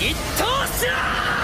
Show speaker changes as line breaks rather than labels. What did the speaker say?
一等しろ